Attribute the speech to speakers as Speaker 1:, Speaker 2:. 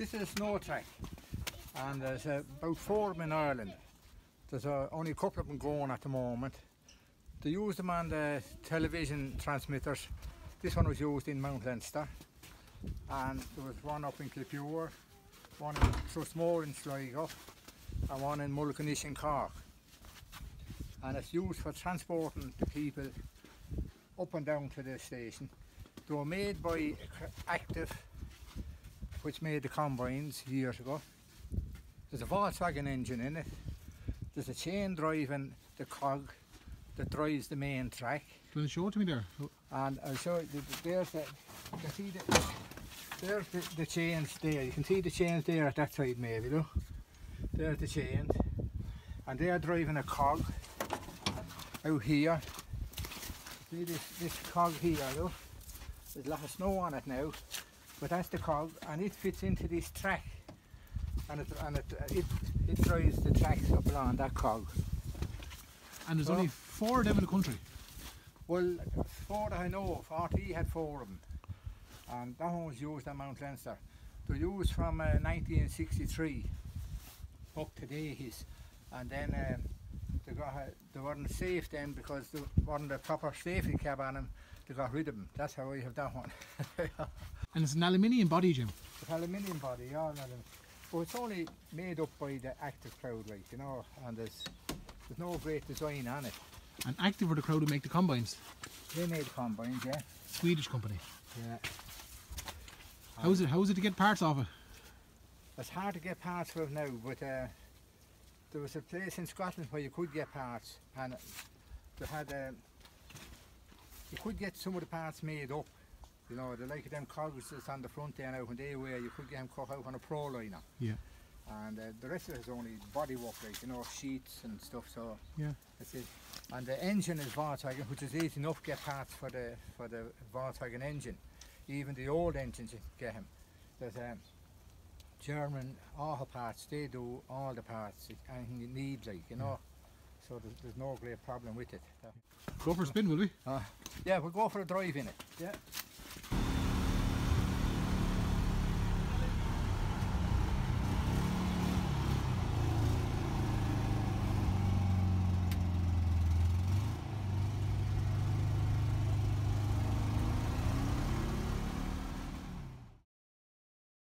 Speaker 1: This is a Snow Trac, and there's uh, about four of them in Ireland. There's uh, only a couple of them going at the moment. They use them on the television transmitters. This one was used in Mount Leinster, and there was one up in Kippure, one in Truskmore in Sligo, and one in Mullaghanish in Cork. And it's used for transporting the people up and down to the station. They were made by Active, which made the combines years ago. There's a Volkswagen engine in it. There's a chain driving the cog that drives the main track.
Speaker 2: Can you show it to me there?
Speaker 1: And I'll show you, the- the- there's the, you can see the, there's the, the chains there. You can see the chains there at that side maybe, look. There's the chains. And they are driving a cog out here. See this, this cog here, though. There's a lot of snow on it now. But that's the cog and it fits into this track. And it, and it, it, it drives the tracks up along that cog.
Speaker 2: And there's
Speaker 1: Oh.
Speaker 2: only four of them in the country.
Speaker 1: Well, four that I know of, RT had four of them. And that one was used on Mount Leinster. They're used from uh, 1963 up to days. And then um, they, got, uh, they weren't safe then because there wasn't a proper safety cab on them. They got rid of them. That's how I have that one.
Speaker 2: And it's an aluminium body, Jim.
Speaker 1: It's aluminium body, yeah, aluminium. But it's only made up by the active crowd, right? you know, and there's, there's no great design on it.
Speaker 2: And Active are the crowd who make the combines.
Speaker 1: They made the combines, yeah.
Speaker 2: Swedish company.
Speaker 1: Yeah.
Speaker 2: How's it? How's it to get parts off it?
Speaker 1: It's hard to get parts for it now, but uh, there was a place in Scotland where you could get parts, and they had um, you could get some of the parts made up. You know, the like of them cogs that's on the front there now, when they were, you could get them cut out on a pro liner.
Speaker 2: Yeah.
Speaker 1: And uh, the rest of it is only body work, like, you know, sheets and stuff, so
Speaker 2: Yeah.
Speaker 1: that's it. And the engine is Volkswagen, which is easy enough to get parts for the for the Volkswagen engine. Even the old engines get them. There's um, German auto parts, they do all the parts, anything you need, like, you know. So there's, there's no great problem with it.
Speaker 2: Go for a spin, will we?
Speaker 1: Uh, yeah, we'll go for a drive in it. Yeah.